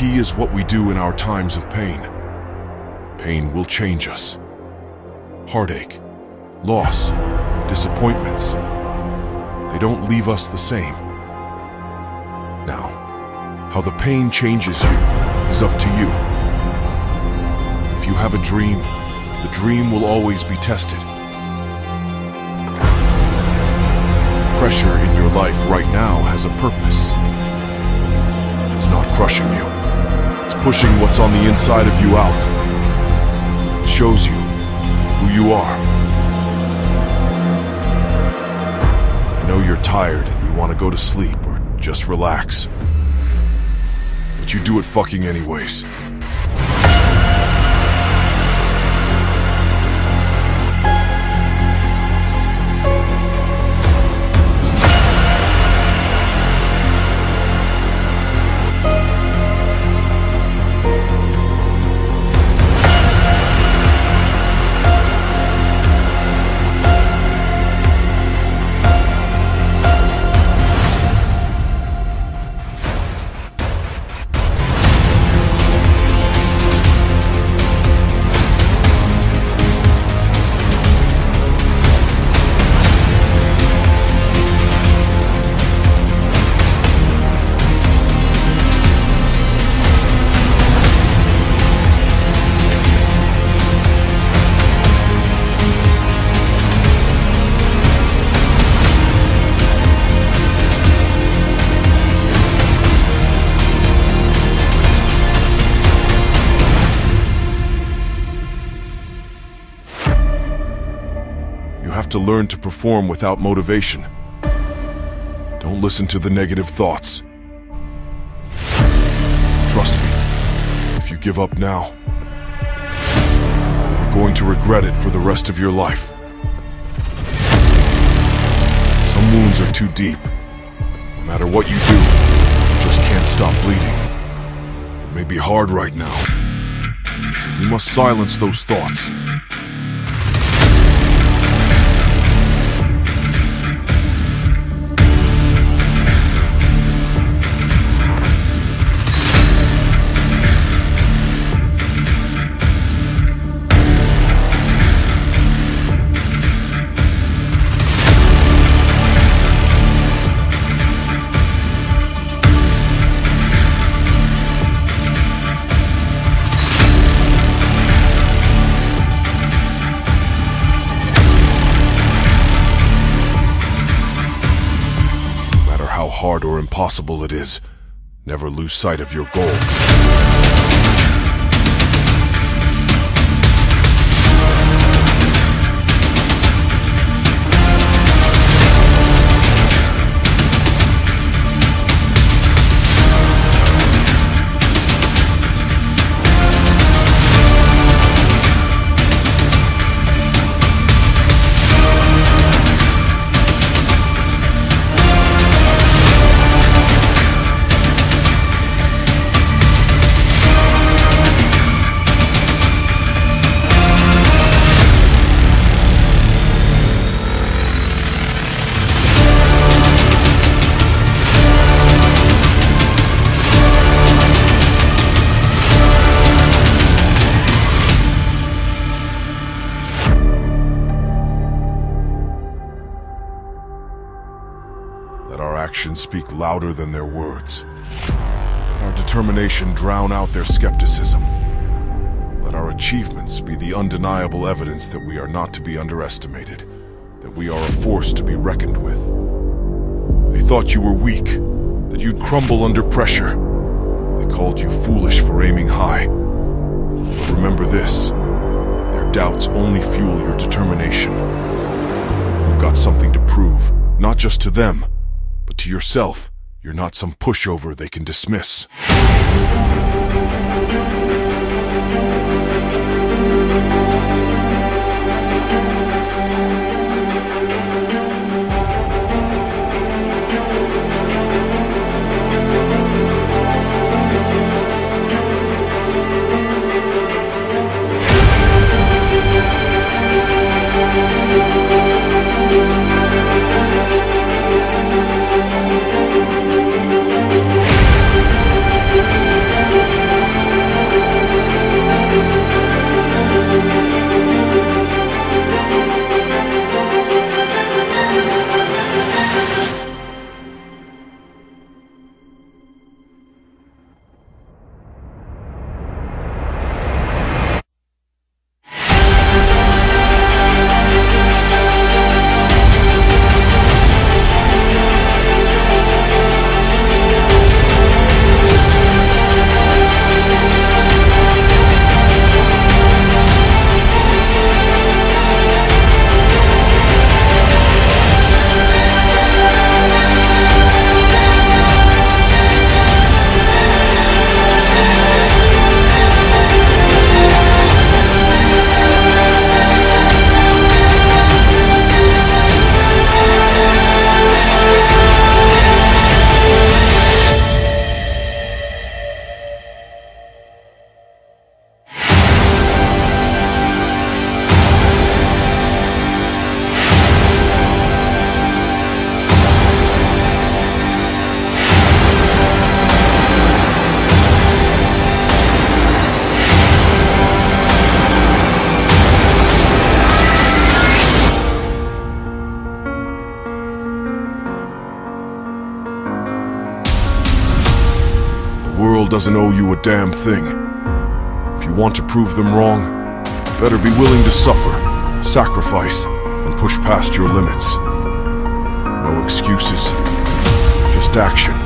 key is what we do in our times of pain. Pain will change us. Heartache, loss, disappointments. They don't leave us the same. Now, how the pain changes you is up to you. If you have a dream, the dream will always be tested. Pressure in your life right now has a purpose. It's not crushing you. It's pushing what's on the inside of you out. It shows you who you are. I know you're tired and you want to go to sleep or just relax. But you do it fucking anyways. To learn to perform without motivation. Don't listen to the negative thoughts. Trust me, if you give up now, you're going to regret it for the rest of your life. Some wounds are too deep. No matter what you do, you just can't stop bleeding. It may be hard right now. You must silence those thoughts. Impossible it is, never lose sight of your goal. Actions speak louder than their words. Let our determination drown out their skepticism. Let our achievements be the undeniable evidence that we are not to be underestimated, that we are a force to be reckoned with. They thought you were weak, that you'd crumble under pressure. They called you foolish for aiming high. But remember this their doubts only fuel your determination. You've got something to prove, not just to them, but to yourself. You're not some pushover they can dismiss. Doesn't owe you a damn thing. If you want to prove them wrong, better be willing to suffer, sacrifice, and push past your limits. No excuses, just action.